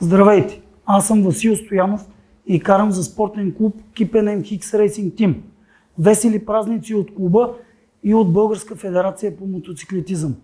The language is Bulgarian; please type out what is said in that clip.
Здравейте, аз съм Васил Стоянов и карам за спортен клуб Кипен MX Racing Team. Весели празници от клуба и от Българска федерация по мотоциклетизъм.